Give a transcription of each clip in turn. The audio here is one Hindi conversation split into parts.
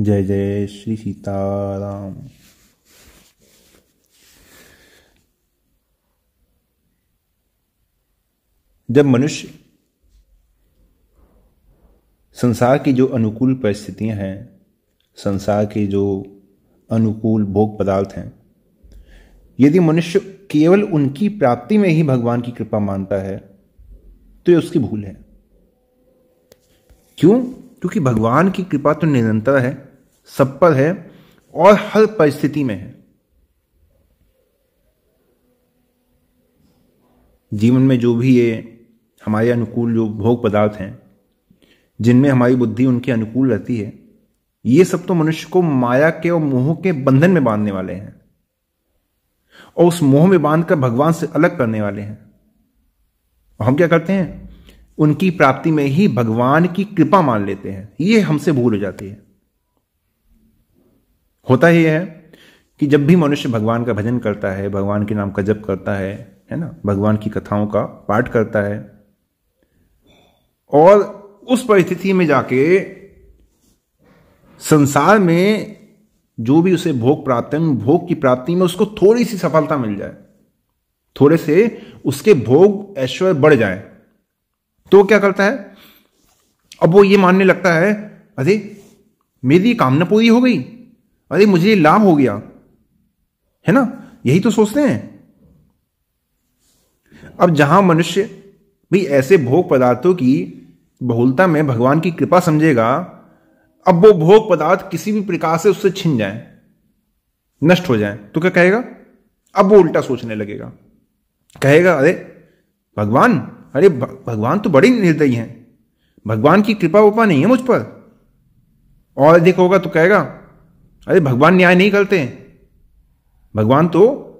जय जय श्री सीताराम। जब मनुष्य संसार की जो अनुकूल परिस्थितियाँ हैं, संसार के जो अनुकूल भोग पदार्थ हैं, यदि मनुष्य केवल उनकी प्राप्ति में ही भगवान की कृपा मानता है तो ये उसकी भूल है। क्यों? क्योंकि भगवान की कृपा तो निरंतर है, सब पर है और हर परिस्थिति में है। जीवन में जो भी ये हमारे अनुकूल जो भोग पदार्थ हैं, जिनमें हमारी बुद्धि उनके अनुकूल रहती है, ये सब तो मनुष्य को माया के और मोह के बंधन में बांधने वाले हैं और उस मोह में बांधकर भगवान से अलग करने वाले हैं। और हम क्या करते हैं? उनकी प्राप्ति में ही भगवान की कृपा मान लेते हैं। ये हमसे भूल हो जाती है। होता ही है कि जब भी मनुष्य भगवान का भजन करता है, भगवान के नाम का जप करता है है ना? भगवान की कथाओं का पाठ करता है, और उस परिस्थिति में जाके संसार में जो भी उसे भोग प्राप्त है भोग की प्राप्ति में उसको थोड़ी सी सफलता मिल जाए। थोड़े से उसके भोग ऐश्वर्य बढ़ जाए। तो क्या करता है? अब वो ये मानने लगता है, अरे, मेरी कामना पूरी हो गई। अरे, मुझे लाभ हो गया। है ना? यही तो सोचते हैं। अब जहाँ मनुष्य भी ऐसे भोग पदार्थों की बहुलता में भगवान की कृपा समझेगा, अब वो भोग पदार्थ किसी भी प्रकार से उससे छिन जाए, नष्ट हो जाए तो क्या कहेगा? अब वो उल्टा सोचने लगेगा। कहेगा, अरे, भगवान अरे भगवान तो बड़े निर्दयी हैं। भगवान की कृपा उपा नहीं है मुझ पर। और अधिक होगा तो कहेगा, अरे, भगवान न्याय नहीं करते हैं। भगवान तो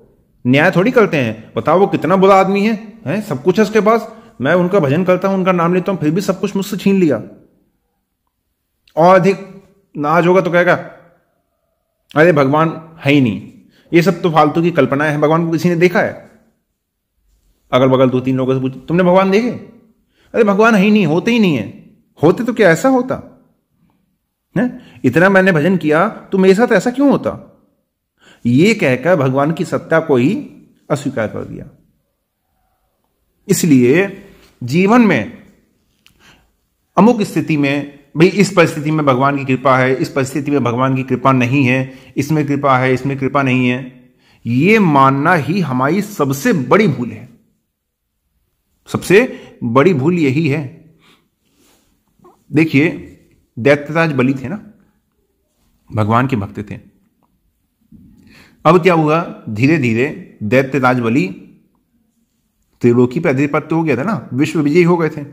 न्याय थोड़ी करते हैं। बताओ, वो कितना बुरा आदमी है, हैं? सब कुछ है उसके पास। मैं उनका भजन करता हूँ, उनका नाम लेता हूँ, फिर भी सब कुछ मुझसे छीन लिया। और अधिक नाज होगा तो कहेगा, अरे, भगवान है ही नहीं। ये सब तो फालतू की कल्पना है। भगवान को किसी ने देखा है? अगल बगल दो तीन लोगों से पूछ, तुमने भगवान देखे? अरे, भगवान है नहीं, होते ही नहीं है। होते तो क्या ऐसा होता? है? इतना मैंने भजन किया तो मेरे साथ ऐसा क्यों होता? ये कहकर भगवान की सत्ता को ही अस्वीकार कर दिया। इसलिए जीवन में, अमुक स्थिति में, भाई, इस परिस्थिति में भगवान की कृपा है, इस परिस्थिति में भगवान की कृपा नहीं है, इसमें कृपा है, इसमें कृपा नहीं है, ये मानना ही हमारी सबसे बड़ी भूल है। सबसे बड़ी भूल यही है। देखिए, दैत्यराज बलि थे ना? भगवान के भक्त थे। अब क्या हुआ? धीरे धीरे दैत्यराज बलि त्रिलोकी पर अधिपत्य हो गया था ना? विश्व विजयी हो गए थे।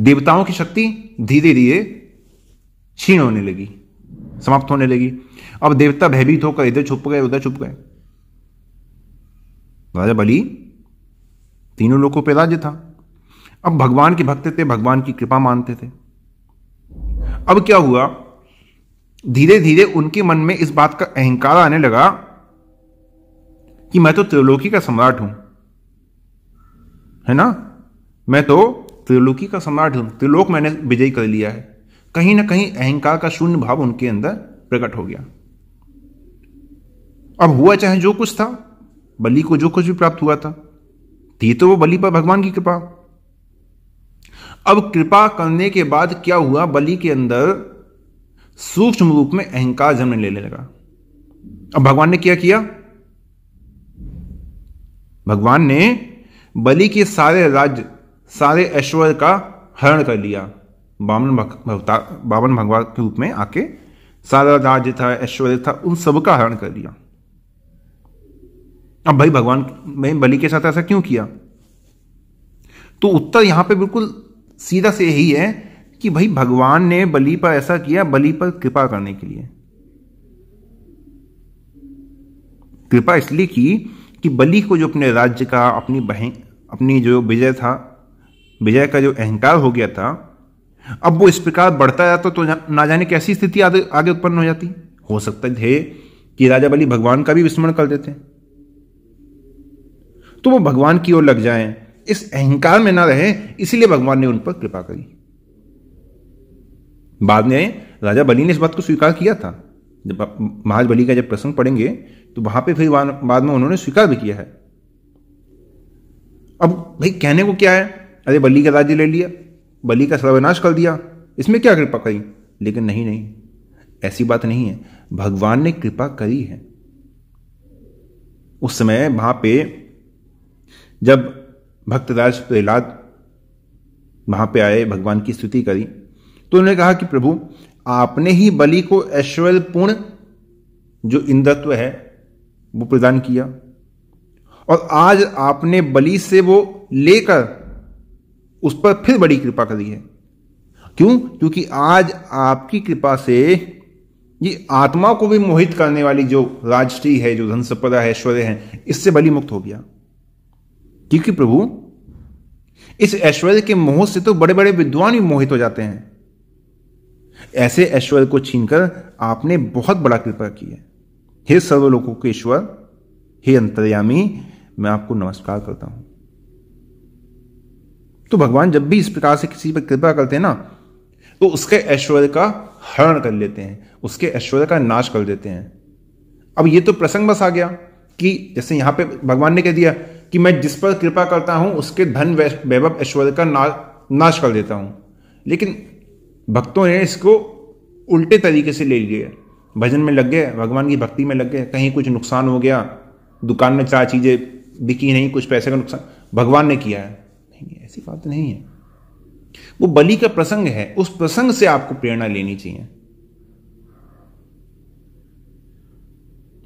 देवताओं की शक्ति धीरे धीरे क्षीण होने लगी, समाप्त होने लगी। अब देवता भयभीत होकर इधर छुप गए, उधर छुप गए। राजा बलि तीनों लोगों पे राज्य था। अब भगवान के भक्त थे, भगवान की कृपा मानते थे। अब क्या हुआ? धीरे धीरे उनके मन में इस बात का अहंकार आने लगा कि मैं तो त्रिलोकी का सम्राट हूँ। है ना? मैं तो त्रिलोकी का सम्राट हूँ। त्रिलोक मैंने विजय कर लिया है। कहीं ना कहीं अहंकार का शून्य भाव उनके अंदर प्रकट हो गया। अब हुआ चाहे जो कुछ था, बलि को जो कुछ भी प्राप्त हुआ था। थी तो वो बलि पर भगवान की कृपा। अब कृपा करने के बाद क्या हुआ? बलि के अंदर सूक्ष्म रूप में अहंकार जन्म लेने लगा। अब भगवान ने क्या किया? भगवान ने बलि के सारे राज्य, सारे ऐश्वर्य का हरण कर लिया। बामन भगता बावन भगवान के रूप में आके सारा राज्य था, ऐश्वर्य था, उन सब का हरण कर लिया। अब भाई भगवान, में बलि के साथ ऐसा क्यों किया? तो उत्तर यहाँ पे बिल्कुल सीधा से यही है कि भाई भगवान ने बलि पर ऐसा किया, बलि पर कृपा करने के लिए। कृपा इसलिए की कि बलि को जो अपने राज्य का, अपनी बहन अपनी जो विजय था, विजय का जो अहंकार हो गया था, अब वो इस प्रकार बढ़ता जाता तो ना जाने कैसी स्थिति आगे आगे उत्पन्न हो जाती। हो सकता थे कि राजा बलि भगवान का भी विस्मरण कर देते। तो वो भगवान की ओर लग जाएँ। इस अहंकार में ना रहे, इसलिए भगवान ने उन पर कृपा करी। बाद में राजा बलि ने इस बात को स्वीकार किया था। जब महाज बलि का जब प्रसंग पढ़ेंगे तो वहाँ पे फिर बाद में उन्होंने स्वीकार भी किया है। अब भाई कहने को क्या है? अरे बलि का राज्य ले लिया, बलि का सर्वनाश कर दिया, इसमें क्या कृपा करी? लेकिन नहीं नहीं, ऐसी बात नहीं है। भगवान ने कृपा करी है। उस समय वहाँ पे जब भक्तराज प्रहलाद वहाँ पे आए, भगवान की स्तुति करी तो उन्होंने कहा कि प्रभु, आपने ही बलि को ऐश्वर्यपूर्ण जो इंद्रत्व है, वो प्रदान किया। और आज आपने बलि से वो लेकर उस पर फिर बड़ी कृपा करी है। क्यों? क्योंकि आज आपकी कृपा से ये आत्मा को भी मोहित करने वाली जो राजश्री है, जो धन संपदा है, ऐश्वर्य है, इससे बलि मुक्त हो गया। क्योंकि प्रभु, इस ऐश्वर्य के मोह से तो बड़े बड़े विद्वान भी मोहित हो जाते हैं। ऐसे ऐश्वर्य को छीनकर आपने बहुत बड़ा कृपा की है। हे सर्वलोकों के ईश्वर, हे अंतर्यामी, मैं आपको नमस्कार करता हूँ। तो भगवान जब भी इस प्रकार से किसी पर कृपा करते हैं ना तो उसके ऐश्वर्य का हरण कर लेते हैं, उसके ऐश्वर्य का नाश कर देते हैं। अब ये तो प्रसंग बस आ गया कि जैसे यहाँ पे भगवान ने कह दिया कि मैं जिस पर कृपा करता हूँ उसके धन वैभव ऐश्वर्य का ना, नाश कर देता हूँ। लेकिन भक्तों ने इसको उल्टे तरीके से ले लिया भजन में लग गए भगवान की भक्ति में लग गए कहीं कुछ नुकसान हो गया दुकान में चार चीज़ें बिकी नहीं कुछ पैसे का नुकसान भगवान ने किया है। नहीं ऐसी बात नहीं है। वो बलि का प्रसंग है उस प्रसंग से आपको प्रेरणा लेनी चाहिए।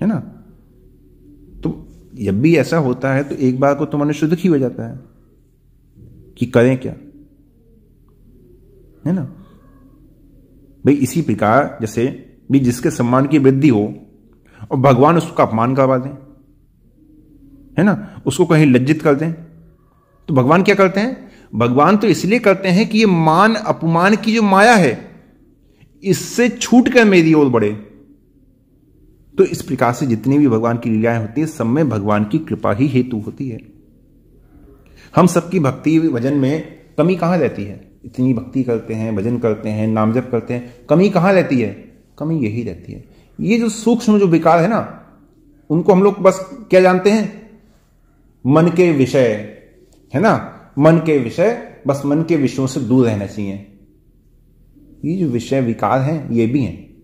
है ना? जब भी ऐसा होता है तो एक बार को तो मनुष्य दुखी हो जाता है कि करें क्या? है ना? भाई, इसी प्रकार जैसे भी जिसके सम्मान की वृद्धि हो, और भगवान उसका अपमान करवा दें, है ना? उसको कहीं लज्जित कर दें तो भगवान क्या करते हैं? भगवान तो इसलिए करते हैं कि ये मान, अपमान की जो माया है, इससे छूट कर मेरी ओर बढ़े। तो इस प्रकार से जितनी भी भगवान की लीलाएँ होती है, सब में भगवान की कृपा ही हेतु होती है। हम सबकी भक्ति भजन में कमी कहाँ रहती है? इतनी भक्ति करते हैं, भजन करते हैं, नाम जप करते हैं, कमी कहाँ रहती है? कमी यही रहती है। ये जो सूक्ष्म, जो विकार है ना, उनको हम लोग बस क्या जानते हैं? मन के विषय, है ना? मन के विषय, बस मन के विषयों से दूर रहना चाहिए। ये जो विषय, विकार हैं, ये भी हैं।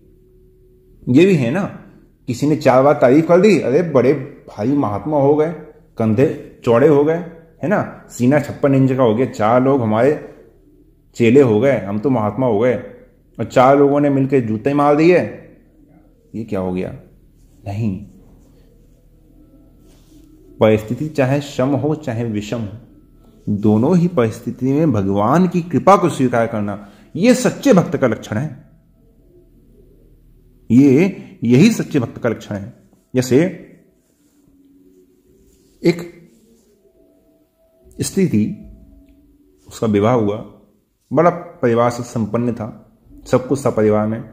ये भी है ना? किसी ने चार बार तारीफ़ कर दी, अरे बड़े भाई महात्मा हो गए, कंधे चौड़े हो गए, है ना? सीना छप्पन इंच का हो गया, चार लोग हमारे चेले हो गए, हम तो महात्मा हो गए। और चार लोगों ने मिलकर जूते मार दिए। ये क्या हो गया? नहीं। परिस्थिति चाहे शम हो, चाहे विषम हो, दोनों ही परिस्थिति में भगवान की कृपा को स्वीकार करना यह सच्चे भक्त का लक्षण है। ये यही सच्चे भक्त का लक्षण है। जैसे एक स्त्री थी, उसका विवाह हुआ, बड़ा परिवार से संपन्न था सब कुछ था परिवार में।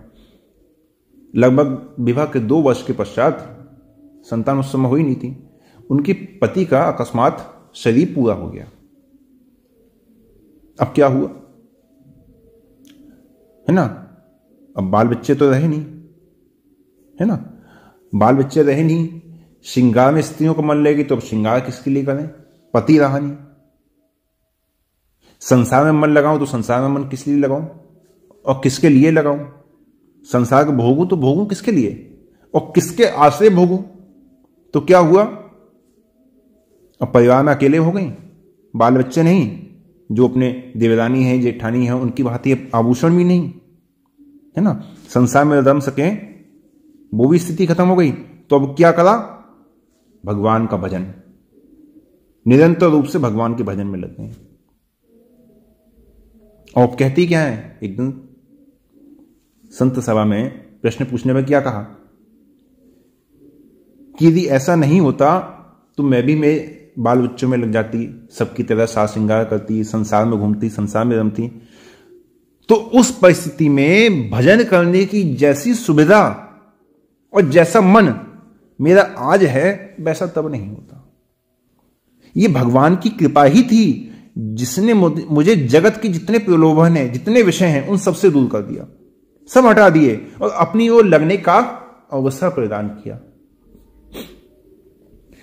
लगभग विवाह के दो वर्ष के पश्चात संतान उस समय हुई नहीं थी। उनके पति का अकस्मात शरीर पूरा हो गया। अब क्या हुआ? है ना? अब बाल बच्चे तो रहे नहीं। है ना? बाल बच्चे रहे नहीं। श्रृंगार में स्त्रियों को मन लेगी तो अब श्रृंगार किसके लिए करें? पति रहा नहीं। संसार में मन लगाऊँ तो संसार में मन किस लिए लगाऊँ? और किसके लिए लगाऊँ? संसार को भोगू तो भोगू किसके लिए? और किसके आश्रय भोगू? तो क्या हुआ? अब परिवार में अकेले हो गई। बाल बच्चे नहीं। जो अपने देवदानी है, जेठानी है, उनकी बात आभूषण भी नहीं। है ना? संसार में रम सके वो भी स्थिति खत्म हो गई तो अब क्या करा भगवान का भजन। निरंतर रूप से भगवान के भजन में लगते हैं। और कहती क्या है? एक दिन संत सभा में प्रश्न पूछने में क्या कहा? कि यदि ऐसा नहीं होता तो मैं भी मैं बाल बच्चों में लग जाती, सबकी तरह सास श्रृंगार करती, संसार में घूमती, संसार में रमती। तो उस परिस्थिति में भजन करने की जैसी सुविधा और जैसा मन मेरा आज है, वैसा तब नहीं होता। ये भगवान की कृपा ही थी जिसने मुझे जगत के जितने प्रलोभन है, जितने विषय हैं, उन सबसे दूर कर दिया। सब हटा दिए और अपनी ओर लगने का अवसर प्रदान किया।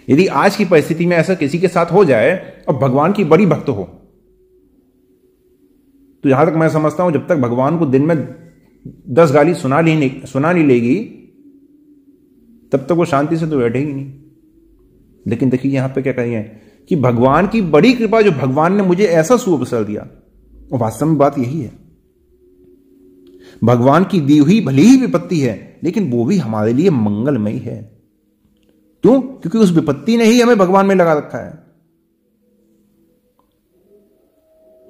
यदि आज की परिस्थिति में ऐसा किसी के साथ हो जाए और भगवान की बड़ी भक्त हो तो यहाँ तक मैं समझता हूँ, जब तक भगवान को दिन में दस गाली सुना नहीं सुना नहीं लेगी तब तक वो शांति से तो बैठे ही नहीं। लेकिन देखिए यहाँ पे क्या कहिए कि भगवान की बड़ी कृपा जो भगवान ने मुझे ऐसा सुअवसर दिया वास्तव में बात यही है। भगवान की दी हुई भली ही विपत्ति है, लेकिन वो भी हमारे लिए मंगलमयी है। क्यों? क्योंकि उस विपत्ति ने ही हमें भगवान में लगा रखा है।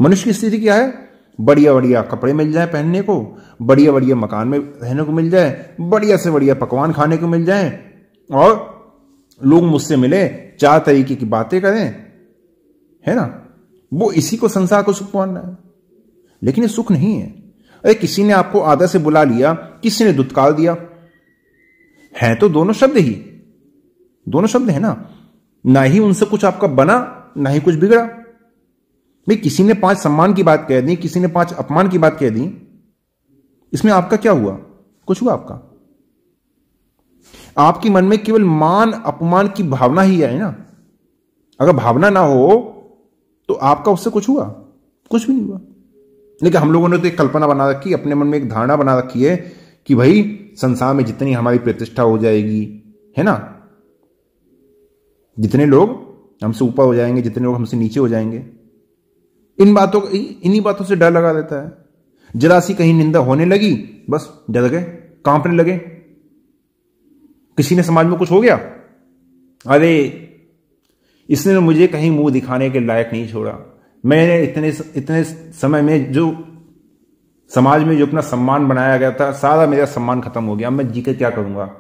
मनुष्य की स्थिति क्या है? बढ़िया बढ़िया कपड़े मिल जाए पहनने को बढ़िया बढ़िया मकान में रहने को मिल जाए, बढ़िया से बढ़िया पकवान खाने को मिल जाए, और लोग मुझसे मिले, चार तरीके की बातें करें। है ना? वो इसी को संसार को सुख मानना है। लेकिन ये सुख नहीं है। अरे, किसी ने आपको आदर से बुला लिया, किसी ने दुत्कार दिया। है तो दोनों शब्द ही। दोनों शब्द है ना? ना ही उनसे कुछ आपका बना, ना ही कुछ बिगड़ा। भाई, किसी ने पाँच सम्मान की बात कह दी, किसी ने पाँच अपमान की बात कह दी, इसमें आपका क्या हुआ? कुछ हुआ आपका? आपके मन में केवल मान, अपमान की भावना ही है ना। अगर भावना ना हो तो आपका उससे कुछ हुआ? कुछ भी नहीं हुआ। लेकिन हम लोगों ने तो एक कल्पना बना रखी, अपने मन में एक धारणा बना रखी है कि भाई, संसार में जितनी हमारी प्रतिष्ठा हो जाएगी, है ना? जितने लोग हमसे ऊपर हो जाएँगे, जितने लोग हमसे नीचे हो जाएँगे इन बातों इन्हीं बातों से डर लगा देता है। जरा सी कहीं निंदा होने लगी, बस डर गए, कांपने लगे। किसी ने समाज में कुछ हो गया? अरे, इसने मुझे कहीं मुँह दिखाने के लायक नहीं छोड़ा। मैंने इतने इतने समय में जो समाज में जो अपना सम्मान बनाया गया था, सारा मेरा सम्मान खत्म हो गया। मैं जी के क्या करूँगा?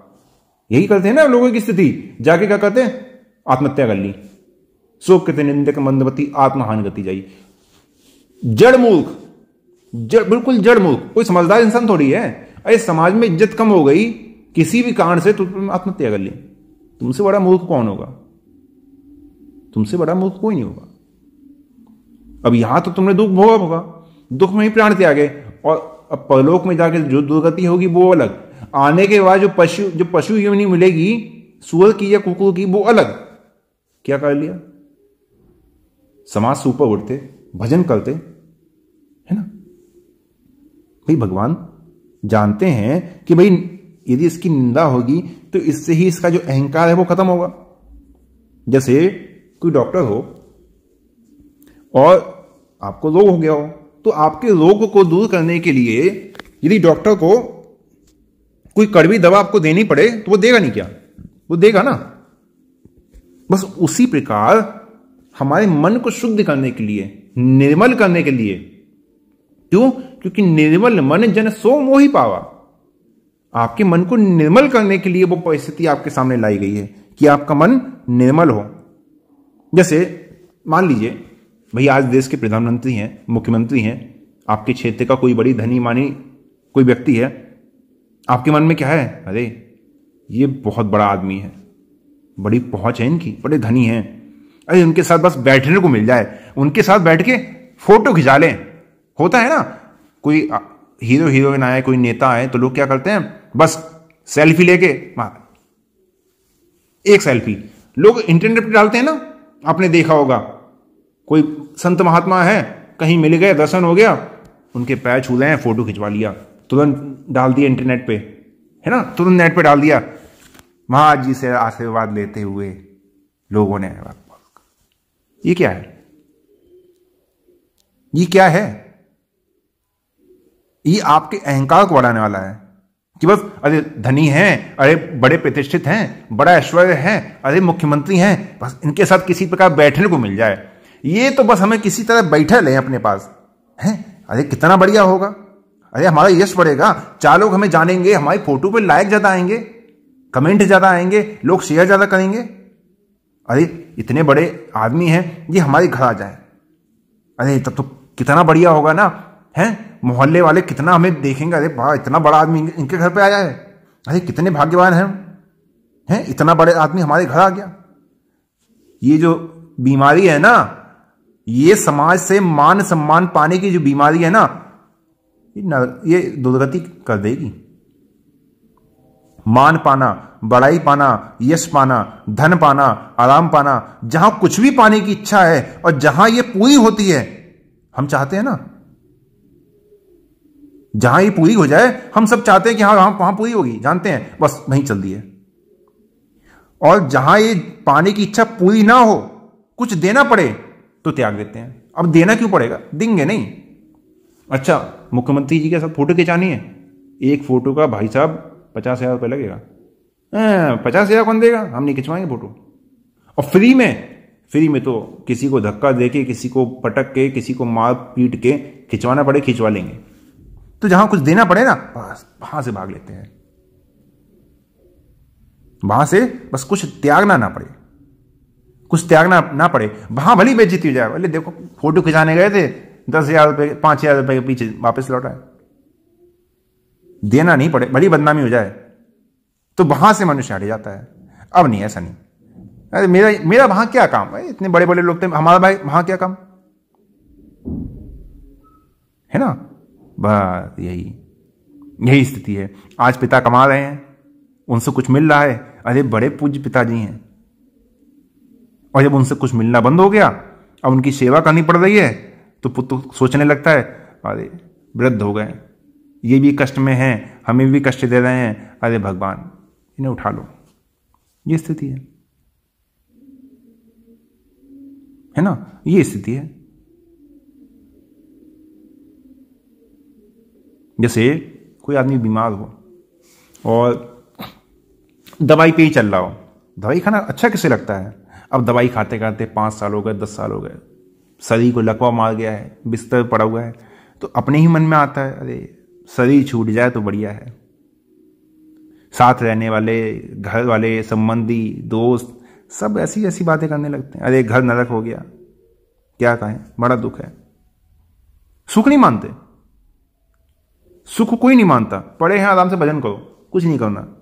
यही करते हैं ना लोगों की स्थिति। जाके क्या करते हैं? आत्महत्या कर ली। शोक कहते निंदक मंदवती आत्महान गति जाई। जड़ मूर्ख। जड़ बिल्कुल जड़ मूर्ख। कोई समझदार इंसान थोड़ी है। अरे, समाज में इज़्ज़त कम हो गई। किसी भी कारण से तुम आत्महत्या कर ली। तुमसे बड़ा मूर्ख कौन होगा? तुमसे बड़ा मूर्ख कोई नहीं होगा। अब यहाँ तो तुमने दुख भोगा होगा। दुख में ही प्राण त्यागे। और अब परलोक में जाकर जो दुर्गति होगी, वो अलग। आने के बाद जो पशु जो पशु नहीं मिलेगी, सुअर की या कुकुर की, वो अलग। क्या कर लिया? समाज से ऊपर उठते। भजन करते, है ना? भाई भगवान जानते हैं कि भाई यदि इसकी निंदा होगी तो इससे ही इसका जो अहंकार है वो खत्म होगा। जैसे कोई डॉक्टर हो, और आपको रोग हो गया हो तो आपके रोग को दूर करने के लिए यदि डॉक्टर को कोई कड़वी दवा आपको देनी पड़े तो वो देगा नहीं क्या? वो देगा ना? बस उसी प्रकार हमारे मन को शुद्ध करने के लिए निर्मल करने के लिए। क्यों? क्योंकि निर्मल मन जन सो मोही पावा। आपके मन को निर्मल करने के लिए वो परिस्थिति आपके सामने लाई गई है कि आपका मन निर्मल हो। जैसे मान लीजिए, भाई आज देश के प्रधानमंत्री हैं, मुख्यमंत्री हैं, आपके क्षेत्र का कोई बड़ी धनी मानी कोई व्यक्ति है, आपके मन में क्या है? अरे, ये बहुत बड़ा आदमी है, बड़ी पहुँच है इनकी, बड़े धनी हैं। अरे उनके साथ बस बैठने को मिल जाए, उनके साथ बैठ के फ़ोटो खिंचा लें। होता है ना? कोई हीरो, हीरोइन आए, कोई नेता आए तो लोग क्या करते हैं? बस सेल्फी लेके एक सेल्फी। लोग इंटरनेट पर डालते हैं ना? आपने देखा होगा। कोई संत महात्मा है, कहीं मिल गए दर्शन हो गया, उनके पैर छू हैं फ़ोटो खिंचवा लिया। तुरंत डाल दिया इंटरनेट पे। है ना? तुरंत नेट पे डाल दिया। महाराज जी से आशीर्वाद लेते हुए लोगों ने ये क्या है? ये क्या है? ये आपके अहंकार को बढ़ाने वाला है कि बस, अरे धनी हैं, अरे बड़े प्रतिष्ठित हैं, बड़ा ऐश्वर्य है, अरे मुख्यमंत्री हैं, बस इनके साथ किसी प्रकार बैठने को मिल जाए। ये तो बस हमें किसी तरह बैठे लें अपने पास, हैं? अरे कितना बढ़िया होगा। अरे हमारा यश बढ़ेगा। चार लोग हमें जानेंगे, हमारी फ़ोटो पे लाइक ज़्यादा आएँगे, कमेंट ज़्यादा आएँगे, लोग शेयर ज़्यादा करेंगे। अरे, इतने बड़े आदमी हैं, ये हमारे घर आ जाए। अरे, तब तो कितना बढ़िया होगा ना, है? मोहल्ले वाले कितना हमें देखेंगे, अरे वाह इतना बड़ा आदमी इनके घर पे आया है। अरे, कितने भाग्यवान हैं। हैं? इतना बड़े आदमी हमारे घर आ गया। ये जो बीमारी है ना, ये समाज से मान सम्मान पाने की जो बीमारी है ना ये दुर्गति कर देगी। मान पाना, बड़ाई पाना, यश पाना, धन पाना, आराम पाना, जहाँ कुछ भी पाने की इच्छा है और जहाँ ये पूरी होती है, हम चाहते हैं ना? जहाँ ये पूरी हो जाए, हम सब चाहते हैं कि हाँ वहाँ वहाँ पूरी होगी, जानते हैं, बस वहीं चल दी है। और जहाँ ये पाने की इच्छा पूरी ना हो, कुछ देना पड़े तो त्याग देते हैं। अब देना क्यों पड़ेगा? देंगे नहीं। अच्छा मुख्यमंत्री जी के साथ फ़ोटो खिंचानी है? एक फ़ोटो का भाई साहब पचास हज़ार रुपये लगेगा। हाँ, पचास हज़ार कौन देगा? हम नहीं खिंचवाएँगे फ़ोटो और फ्री में फ्री में तो किसी को धक्का दे के किसी को पटक के किसी को मार पीट के खिंचवाना पड़े खिंचवा लेंगे। तो जहाँ कुछ देना पड़े ना बस वहाँ से भाग लेते हैं। वहाँ से बस कुछ त्यागना ना पड़े। कुछ त्यागना ना पड़े। वहाँ भली बेचती हो जाए बोले देखो फ़ोटो खिंचाने गए थे दस हज़ार रुपये पाँच हज़ार रुपये के पीछे वापस लौटा है देना नहीं पड़े, बड़ी बदनामी हो जाए तो वहाँ से मनुष्य हट जाता है। अब नहीं, ऐसा नहीं। अरे, मेरा मेरा वहाँ क्या काम? है इतने बड़े बड़े लोग थे हमारा भाई वहाँ क्या काम? है ना? बस यही यही स्थिति है। आज पिता कमा रहे हैं, उनसे कुछ मिल रहा है। अरे, बड़े पूज्य पिताजी हैं। और जब उनसे कुछ मिलना बंद हो गया, अब उनकी सेवा करनी पड़ रही है तो पुत्र सोचने लगता है, अरे, वृद्ध हो गए ये भी कष्ट में हैं, हमें भी कष्ट दे रहे हैं। अरे भगवान, इन्हें उठा लो। ये स्थिति है। है ना? ये स्थिति है। जैसे कोई आदमी बीमार हो और दवाई पे ही चल रहा हो। दवाई खाना अच्छा किसे लगता है? अब दवाई खाते खाते पाँच साल हो गए, दस साल हो गए। शरीर को लकवा मार गया है, बिस्तर पड़ा हुआ है। तो अपने ही मन में आता है, अरे शरीर छूट जाए तो बढ़िया है। साथ रहने वाले, घर वाले, संबंधी, दोस्त, सब ऐसी ऐसी बातें करने लगते हैं। अरे, घर नरक हो गया। क्या कहें? बड़ा दुख है। सुख नहीं मानते। सुख कोई नहीं मानता। पड़े हैं, आराम से भजन करो। कुछ नहीं करना।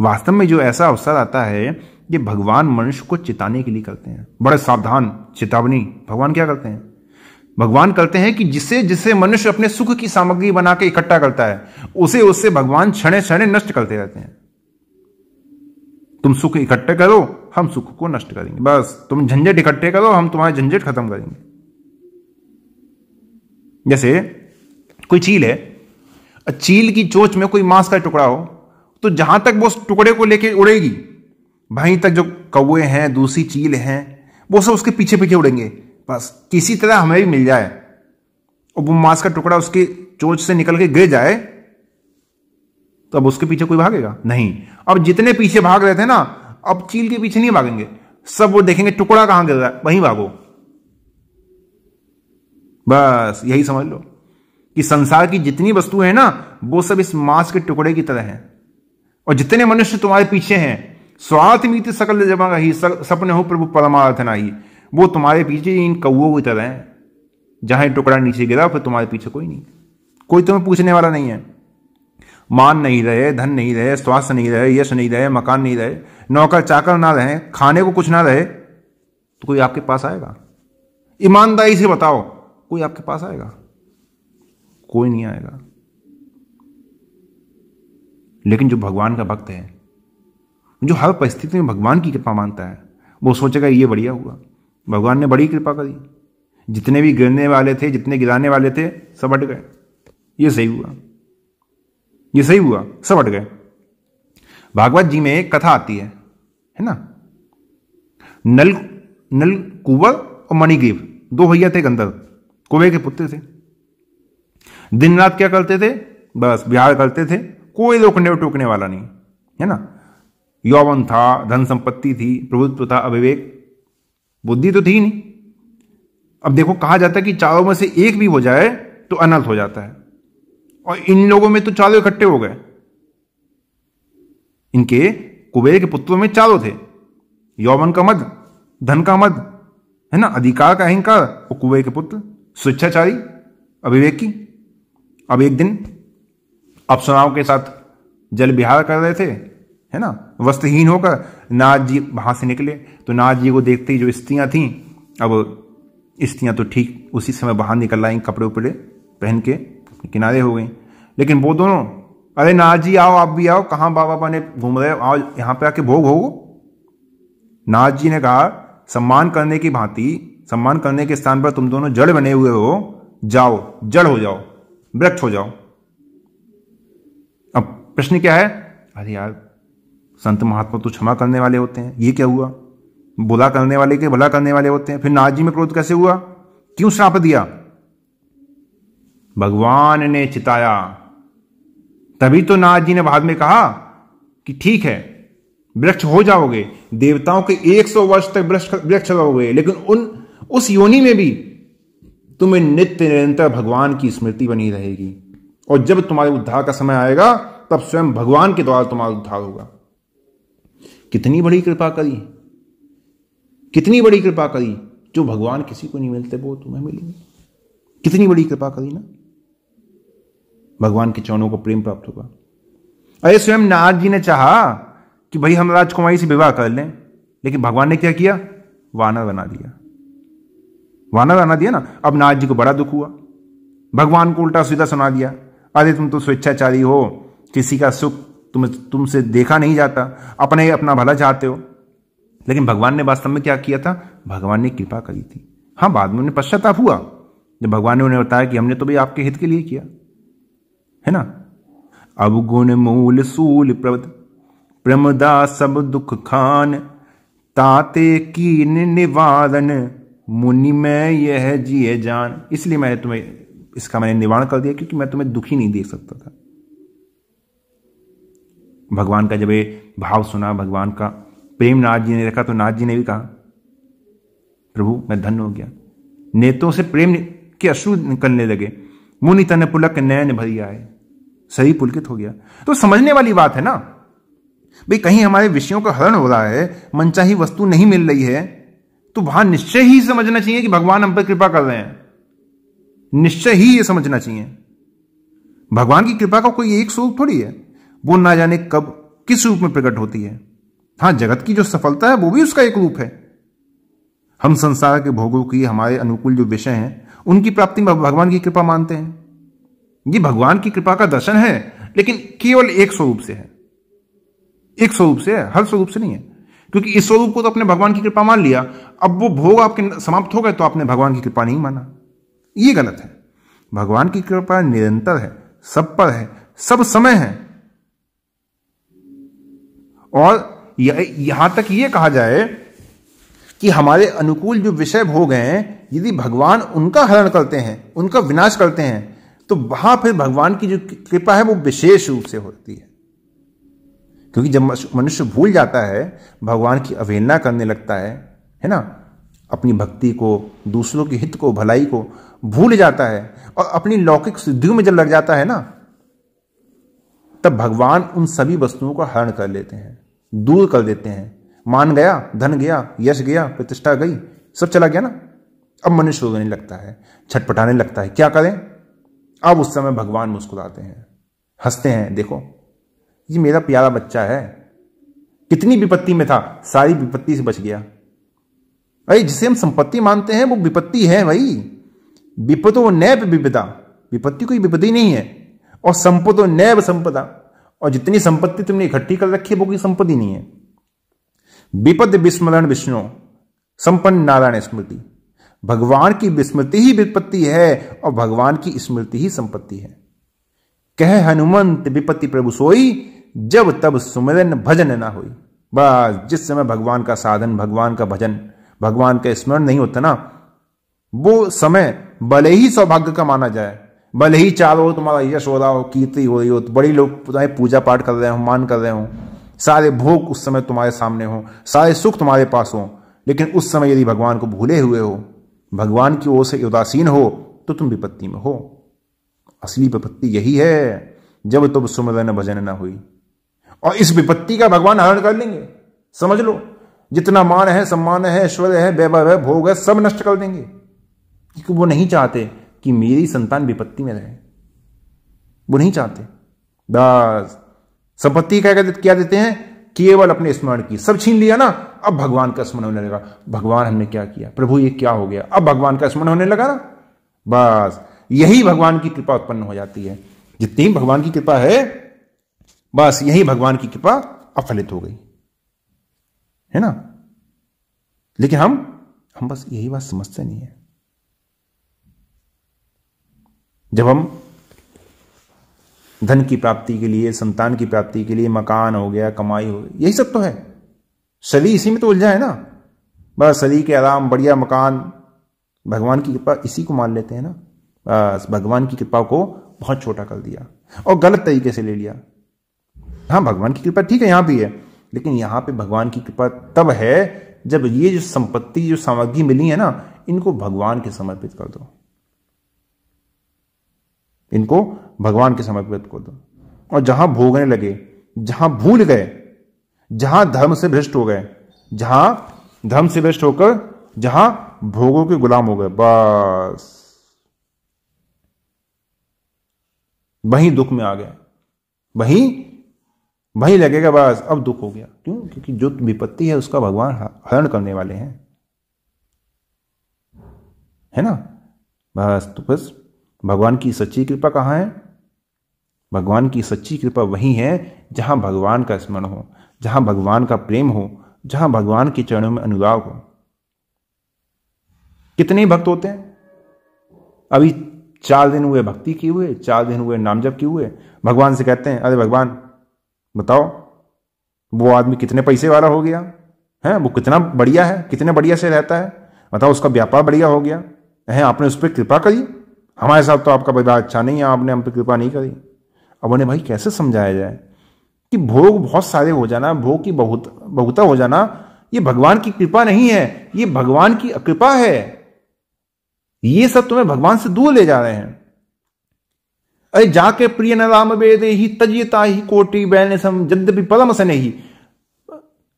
वास्तव में जो ऐसा अवसर आता है ये भगवान मनुष्य को चिताने के लिए करते हैं। बड़े सावधान, चेतावनी। भगवान क्या करते हैं? भगवान करते हैं कि जिसे जिसे मनुष्य अपने सुख की सामग्री बना के इकट्ठा करता है, उसे उससे भगवान क्षणे क्षणे नष्ट करते रहते हैं। तुम सुख इकट्ठे करो, हम सुख को नष्ट करेंगे। बस, तुम झंझट इकट्ठे करो, हम तुम्हारे झंझट खत्म करेंगे। जैसे, कोई चील है चील की चोच में कोई मांस का टुकड़ा हो तो जहाँ तक वो उस टुकड़े को लेके उड़ेगी, वहीं तक जो कौए हैं, दूसरी चील हैं, वो सब उसके पीछे पीछे उड़ेंगे। बस, किसी तरह हमें भी मिल जाए, और वो मांस का टुकड़ा उसकी चोच से निकल के गिर जाए तो अब उसके पीछे कोई भागेगा? नहीं। अब जितने पीछे भाग रहे थे ना, अब चील के पीछे नहीं भागेंगे। सब वो देखेंगे, टुकड़ा कहाँ गिर रहा है? वहीं भागो। बस, यही समझ लो कि संसार की जितनी वस्तुएँ हैं ना, वो सब इस मांस के टुकड़े की तरह हैं। और जितने मनुष्य तुम्हारे पीछे हैं स्वार्थ मीत सकल जमा ही सपने हो प्रभु परमार्थ ही वो तुम्हारे पीछे इन कौओं की तरह है। जहाँ टुकड़ा नीचे गिरा, फिर तुम्हारे पीछे कोई नहीं। कोई तुम्हें पूछने वाला नहीं है। मान नहीं रहे, धन नहीं रहे, स्वास्थ्य नहीं रहे, यश नहीं रहे, मकान नहीं रहे, नौकर चाकर ना रहे, खाने को कुछ ना रहे तो कोई आपके पास आएगा। ईमानदारी से बताओ, कोई आपके पास आएगा? कोई नहीं आएगा। लेकिन जो भगवान का भक्त है, जो हर परिस्थिति में भगवान की कृपा मानता है, वो सोचेगा ये बढ़िया हुआ। भगवान ने बड़ी कृपा करी। जितने भी गिरने वाले थे, जितने गिराने वाले थे, सब हट गए। ये सही हुआ। ये सही हुआ। सब हट गए। भागवत जी में एक कथा आती है। है ना? नल नल कुंवर और मणिग्रीव। दो भैया थे गंधर्व कुबे के पुत्र थे। दिन रात क्या करते थे? बस बिहार करते थे। कोई रोकने टोकने वाला नहीं। है ना? यौवन था, धन संपत्ति थी, प्रभुत्व था, अविवेक। बुद्धि तो थी नहीं। अब देखो, कहा जाता है कि चारों में से एक भी हो जाए तो अनर्थ हो जाता है। और इन लोगों में तो चारों इकट्ठे हो गए। इनके कुबेर के पुत्रों में चारों थे। यौवन का मद, धन का मद, है ना? अधिकार का अहंकार और कुबेर के पुत्र, स्वेच्छाचारी, अभिवेकी। अब एक दिन अप्सराओं के साथ जल विहार कर रहे थे, है ना? वस्त्रहीन होकर नाथ जी वहाँ से निकले। तो नाथ जी को देखते ही जो स्त्रियाँ थी, अब स्त्रियाँ तो ठीक उसी समय बाहर निकल आई, कपड़े उपड़े पहन के किनारे हो गई। लेकिन वो दोनों, अरे नाथ जी, आओ, आप भी आओ, कहाँ बाबा बने घूम रहे हो आओ, यहाँ पे आके भोग हो नाथ जी ने कहा, सम्मान करने की भांति, सम्मान करने के स्थान पर तुम दोनों जड़ बने हुए हो। जाओ, जड़ हो जाओ, वृक्ष हो जाओ। अब प्रश्न क्या है? अरे यार संत महात्मा तो क्षमा करने वाले होते हैं। ये क्या हुआ? बुला करने वाले के भला करने वाले होते हैं। फिर नाथ जी में क्रोध कैसे हुआ? क्यों श्राप दिया? भगवान ने चिताया। तभी तो नाथ जी ने बाद में कहा कि ठीक है, वृक्ष हो जाओगे। देवताओं के 100 वर्ष तक वृक्ष रहोगे लेकिन उन उस योनि में भी तुम्हें नित्य निरंतर भगवान की स्मृति बनी रहेगी। और जब तुम्हारे उद्धार का समय आएगा, तब स्वयं भगवान के द्वारा तुम्हारा उद्धार होगा। कितनी बड़ी कृपा करी। कितनी बड़ी कृपा करी जो भगवान किसी को नहीं मिलते, वो तुम्हें मिलेंगे। कितनी बड़ी कृपा करी ना। भगवान के चरणों को प्रेम प्राप्त होगा। अरे स्वयं नारद जी ने चाहा कि भाई हम राजकुमारी से विवाह कर लें, लेकिन भगवान ने क्या किया? वानर बना दिया। वानर बना दिया ना। अब नारद जी को बड़ा दुख हुआ। भगवान को उल्टा सीधा सुना दिया। अरे तुम तो स्वेच्छाचारी हो, किसी का सुख तुम तुमसे देखा नहीं जाता, अपने ही अपना भला चाहते हो। लेकिन भगवान ने वास्तव में क्या किया था? भगवान ने कृपा करी थी। हाँ बाद में उन्हें पश्चाताप हुआ। जब भगवान ने उन्हें बताया कि हमने तो भी आपके हित के लिए किया। है ना? अवगुण मूल सूल प्रवत प्रमदा सब दुख खान, ताते की निवारण, मुनि में यह जिए जान। इसलिए मैंने तुम्हें, इसका मैंने निवारण कर दिया, क्योंकि मैं तुम्हें दुखी नहीं देख सकता था। भगवान का जब ये भाव सुना, भगवान का प्रेम नाथ जी ने रखा तो नाथ जी ने भी कहा, प्रभु, मैं धन्य हो गया। नेत्रों से प्रेम के अश्रु निकलने लगे। मुनि तन पुलक नयन भरी आए। सही पुलकित हो गया। तो समझने वाली बात है ना? भाई, कहीं हमारे विषयों का हरण हो रहा है, मनचाही वस्तु नहीं मिल रही है तो वहाँ निश्चय ही समझना चाहिए कि भगवान हम पर कृपा कर रहे हैं। निश्चय ही ये समझना चाहिए। भगवान की कृपा का कोई एक स्वरूप थोड़ी है। वो ना जाने कब, किस रूप में प्रकट होती है। हाँ, जगत की जो सफलता है, वो भी उसका एक रूप है। हम संसार के भोगों की हमारे अनुकूल जो विषय हैं, उनकी प्राप्ति में भगवान की कृपा मानते हैं। ये भगवान की कृपा का दर्शन है, लेकिन केवल एक स्वरूप से है। एक स्वरूप से है, हर स्वरूप से नहीं है। क्योंकि इस स्वरूप को तो अपने भगवान की कृपा मान लिया, अब वो भोग आपके समाप्त हो गए तो आपने भगवान की कृपा नहीं माना। ये गलत है। भगवान की कृपा निरंतर है, सब पर है, सब समय है। और यहाँ तक यह कहा जाए कि हमारे अनुकूल जो विषय भोग हैं, यदि भगवान उनका हरण करते हैं, उनका विनाश करते हैं तो वहाँ फिर भगवान की जो कृपा है वो विशेष रूप से होती है। क्योंकि जब मनुष्य भूल जाता है, भगवान की अवहेलना करने लगता है है ना? अपनी भक्ति को, दूसरों के हित को, भलाई को भूल जाता है और अपनी लौकिक सिद्धियों में जब लग जाता है ना, तब भगवान उन सभी वस्तुओं का हरण कर लेते हैं। दूर कर देते हैं। मान गया, धन गया, यश गया, प्रतिष्ठा गई, सब चला गया ना? अब मनुष्य रोने लगता है, छटपटाने लगता है। क्या करें? अब उस समय भगवान मुस्कुराते हैं, हँसते हैं, देखो, ये मेरा प्यारा बच्चा है। कितनी विपत्ति में था, सारी विपत्ति से बच गया। भाई जिसे हम संपत्ति मानते हैं, वो विपत्ति है भाई। विपतो नैब विपदा विपत्ति कोई विपत्ति नहीं है। और संपतो नैब संपदा। और जितनी संपत्ति तुमने इकट्ठी कर रखी है, वो कोई संपत्ति नहीं है। विपद विस्मरण विष्णु, संपन्न नारायण स्मृति। भगवान की विस्मृति ही विपत्ति है और भगवान की स्मृति ही संपत्ति है। कह हनुमंत, विपत्ति प्रभु सोई, जब तब सुमिरन भजन ना हुई। बस, जिस समय भगवान का साधन, भगवान का भजन, भगवान का स्मरण नहीं होता ना, वो समय भले ही सौभाग्य का माना जाए भले ही चारों तुम्हारा यश हो रहा हो, कीर्ति हो रही हो तो बड़ी लोग तुम्हारे पूजा पाठ कर रहे हो, मान कर रहे हो। सारे भोग उस समय तुम्हारे सामने हो, सारे सुख तुम्हारे पास हो। लेकिन उस समय यदि भगवान को भूले हुए हो, भगवान की ओर से उदासीन हो तो तुम विपत्ति में हो। असली विपत्ति यही है, जब तुम सुमरन भजन न हुई। और इस विपत्ति का भगवान हरण कर लेंगे। समझ लो, जितना मान है, सम्मान है, ऐश्वर्य है, वैभव है, भोग है, सब नष्ट कर देंगे। क्योंकि वो नहीं चाहते कि मेरी संतान विपत्ति में रहे। वो नहीं चाहते। बस। संपत्ति क्या क्या देते हैं? केवल अपने स्मरण की। सब छीन लिया ना, अब भगवान का स्मरण होने लगा। भगवान हमने क्या किया? प्रभु, ये क्या हो गया? अब भगवान का स्मरण होने लगा ना। बस। यही भगवान की कृपा उत्पन्न हो जाती है। जितनी भगवान की कृपा है, बस यही भगवान की कृपा अफलित हो गई। है ना? लेकिन हम हम बस यही बात समझते नहीं है। जब हम धन की प्राप्ति के लिए, संतान की प्राप्ति के लिए मकान हो गया, कमाई हो गई, यही सब तो है। शरीर इसी में तो उलझा है ना। बस शरीर के आराम, बढ़िया मकान, भगवान की कृपा इसी को मान लेते हैं ना। बस भगवान की कृपा को बहुत छोटा कर दिया और गलत तरीके से ले लिया। हाँ भगवान की कृपा ठीक है, यहाँ भी है, लेकिन यहाँ पे भगवान की कृपा तब है जब ये जो संपत्ति, जो सामग्री मिली है ना, इनको भगवान के समर्पित कर दो। इनको भगवान के समर्पित कर दो। और जहाँ भोगने लगे, जहाँ भूल गए, जहाँ धर्म से भ्रष्ट हो गए, जहाँ धर्म से भ्रष्ट होकर, जहाँ भोगों के गुलाम हो गए, बस। वही दुख में आ गए। वही वही लगेगा, बस, अब दुख हो गया। क्यों? क्योंकि जो विपत्ति है, उसका भगवान हरण करने वाले हैं। है ना? बस तो बस। भगवान की सच्ची कृपा कहाँ है? भगवान की सच्ची कृपा वही है, जहाँ भगवान का स्मरण हो, जहाँ भगवान का प्रेम हो, जहाँ भगवान के चरणों में अनुराग हो। कितने भक्त होते हैं। अभी चार दिन हुए भक्ति किए हुए, चार दिन हुए नाम जप किए हुए, भगवान से कहते हैं, अरे भगवान, बताओ, वो आदमी कितने पैसे वाला हो गया? है, वो कितना बढ़िया है, कितने बढ़िया से रहता है? बताओ, उसका व्यापार बढ़िया हो गया? है, आपने उस पर कृपा करी? हमारे साथ तो आपका व्यवहार अच्छा नहीं है, आपने हम पर कृपा नहीं करी। अब उन्हें भाई कैसे समझाया जाए कि भोग बहुत सारे हो जाना, भोग की बहुत, बहुता हो जाना, ये भगवान की कृपा नहीं है, ये भगवान की कृपा है। ये सब तुम्हें भगवान से दूर ले जा रहे हैं। अरे जाके प्रिय न राम वेद ही तजता ही कोटि बैन भी परम सन ही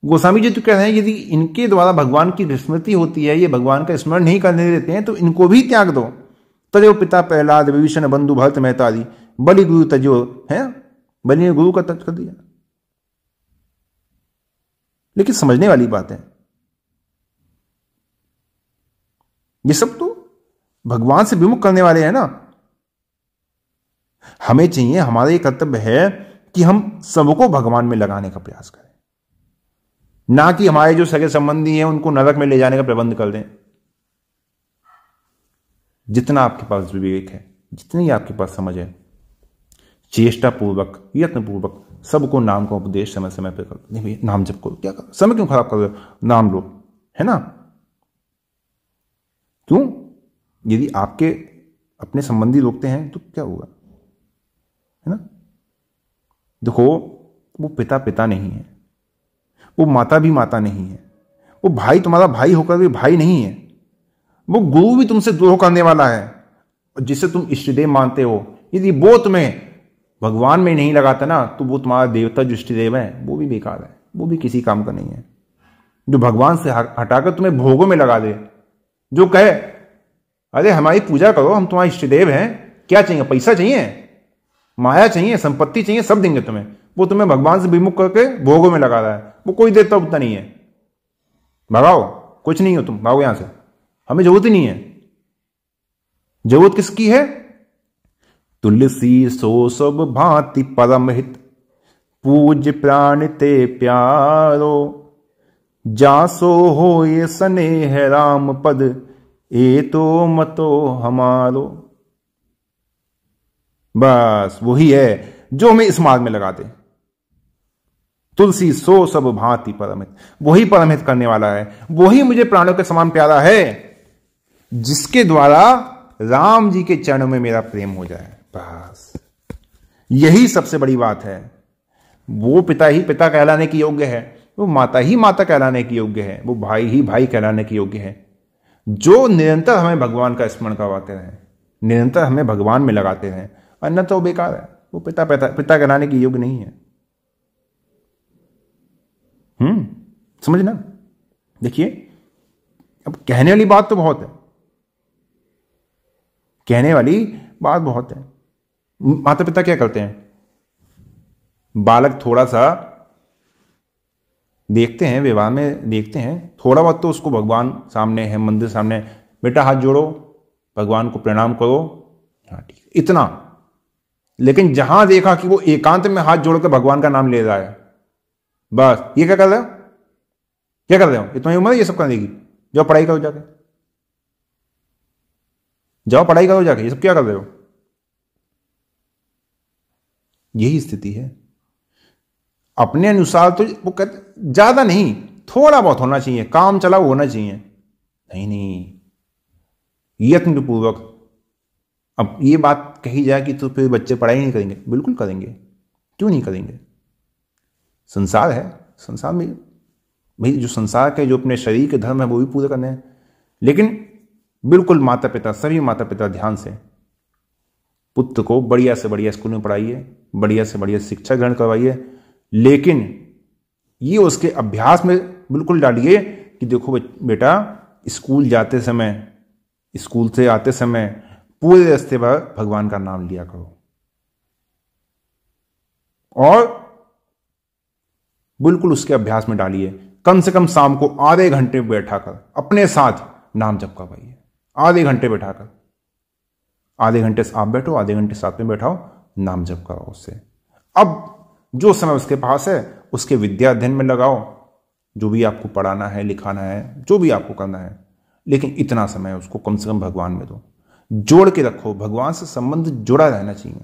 गोस्वामी जी तो कह रहे हैं, यदि इनके द्वारा भगवान की विस्मृति होती है, ये भगवान का स्मरण नहीं करने देते हैं तो इनको भी त्याग दो। तजो पिता प्रहलाद विभीषण बंधु भरत मेहतारी बलि गुरु तजो, है? बलि ने गुरु का तज कर दिया। लेकिन समझने वाली बात है। ये सब तो भगवान से विमुख करने वाले हैं ना। हमें चाहिए, हमारा ये कर्तव्य है कि हम सबको भगवान में लगाने का प्रयास करें। ना कि हमारे जो सगे संबंधी हैं, उनको नरक में ले जाने का प्रबंध कर दें। जितना आपके पास विवेक है, जितनी आपके पास समझ है चेष्टा पूर्वक यत्न पूर्वक सबको नाम का उपदेश समय समय पर कर। नहीं भैया, नाम जब करो, क्या करो? समय क्यों खराब कर रहे हो? नाम लो, है ना? क्यों? यदि आपके अपने संबंधी रोकते हैं तो क्या होगा? है ना? देखो, वो पिता पिता नहीं है, वो माता भी माता नहीं है, वो भाई, तुम्हारा भाई होकर भी भाई नहीं है। वो गुरु भी तुमसे द्रोह करने वाला है जिसे तुम इष्टदेव मानते हो। यदि वो तुम्हें भगवान में नहीं लगाता ना तो वो तुम्हारा देवता जो इष्टदेव है, वो भी बेकार है, वो भी किसी काम का नहीं है। जो भगवान से हटाकर तुम्हें भोगों में लगा दे, जो कहे, अरे, हमारी पूजा करो, हम तुम्हारे इष्टदेव हैं, क्या चाहिए? पैसा चाहिए? माया चाहिए, संपत्ति चाहिए, सब देंगे तुम्हें। वो तुम्हें भगवान से विमुख करके भोगों में लगा रहा है। वो कोई देवता उतना नहीं है। भगाओ, कुछ नहीं हो तुम, भागो यहाँ से। हमें ज़रूरत ही नहीं है। ज़रूरत किसकी है? तुलसी सो सब भांति परम हित, पूज प्राण ते प्यारो। जासो हो ये स्नेह राम पद, ए तो मतो हमारो। बस वही है जो हमें इस मार्ग में लगा दे। तुलसी सो सब भांति परमित वही परमित करने वाला है, वही मुझे प्राणों के समान प्यारा है। जिसके द्वारा राम जी के चरणों में मेरा प्रेम हो जाए। बस। यही सबसे बड़ी बात है। वो पिता ही पिता कहलाने की योग्य है। वो माता ही माता कहलाने की योग्य है। वो भाई ही भाई कहलाने की योग्य है। जो निरंतर हमें भगवान का स्मरण करवाते रहे निरंतर हमें भगवान में लगाते रहे अन्य तो बेकार है। वो पिता पिता पिता कहलाने के योग्य नहीं है। हम्म समझना देखिए, अब कहने वाली बात तो बहुत है। कहने वाली बात बहुत है। माता पिता क्या करते हैं? बालक थोड़ा सा देखते हैं, विवाह में देखते हैं। थोड़ा बहुत तो उसको भगवान सामने है, मंदिर सामने बेटा, हाथ जोड़ो, भगवान को प्रणाम करो। हाँ ठीक इतना। लेकिन जहाँ देखा कि वो एकांत में हाथ जोड़कर भगवान का नाम ले रहा है, बस। ये क्या कर रहे हो? क्या कर रहे हो? इतना ही उम्र ये सब करने की? जाओ पढ़ाई करो जाके। जाओ, पढ़ाई करो जाके, ये सब क्या कर रहे हो? यही स्थिति है। अपने अनुसार तो वो कहते ज़्यादा नहीं, थोड़ा बहुत होना चाहिए, काम चला होना चाहिए। नहीं नहीं यत्न पूर्वक अब ये बात कही जाए कि तो फिर बच्चे पढ़ाई नहीं करेंगे। बिल्कुल करेंगे। क्यों नहीं करेंगे? संसार है। संसार में, भाई, जो संसार के, जो अपने शरीर के धर्म है, वो भी पूरे करने हैं। लेकिन बिल्कुल माता पिता सभी माता पिता ध्यान से। पुत्र को बढ़िया से बढ़िया स्कूल में पढ़ाइए, बढ़िया से बढ़िया शिक्षा ग्रहण करवाइए, लेकिन ये उसके अभ्यास में बिल्कुल डालिए कि देखो बेटा, स्कूल जाते समय, स्कूल से आते समय पूरे रास्ते पर भगवान का नाम लिया करो। और बिल्कुल उसके अभ्यास में डालिए, कम से कम शाम को आधे घंटे बैठा कर अपने साथ नाम जप करवाइए। आधे घंटे बैठाकर। आधे घंटे आप बैठो, आधे घंटे साथ में बैठाओ, नाम जप करो उससे। अब जो समय उसके पास है, उसके विद्या अध्ययन में लगाओ। जो भी आपको पढ़ाना है, लिखाना है, जो भी आपको करना है, लेकिन इतना समय उसको कम से कम भगवान में दो। जोड़ के रखो, भगवान से संबंध जुड़ा रहना चाहिए।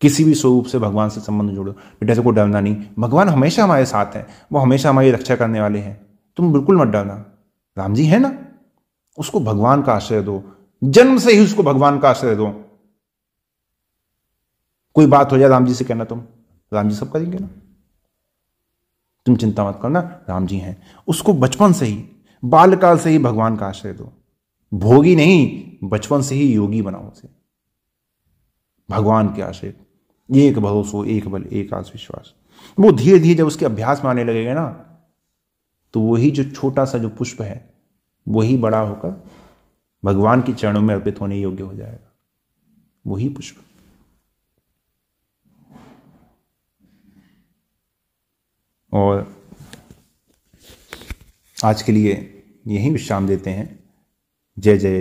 किसी भी स्वरूप से भगवान से संबंध जोड़ो। बेटा से को डरना नहीं। भगवान हमेशा हमारे साथ है, वो हमेशा हमारी रक्षा करने वाले हैं। तुम बिल्कुल मत डरना। राम जी है ना? उसको भगवान का आश्रय दो, जन्म से ही उसको भगवान का आश्रय दो। कोई बात हो जाए राम जी से कहना तुम, राम जी सब करेंगे ना। तुम चिंता मत करना, राम जी हैं। उसको बचपन से ही, बालकाल से ही भगवान का आश्रय दो। भोगी नहीं, बचपन से ही योगी बनाओ उसे। भगवान के आश्रय। एक भरोसो, एक बल, एक आस विश्वास। वो धीरे धीरे जब उसके अभ्यास में आने लगेगा ना तो वही जो छोटा सा जो पुष्प है वही बड़ा होकर भगवान के चरणों में अर्पित होने योग्य हो जाएगा। वही पुष्प। और आज के लिए यही विश्राम देते हैं। जय जय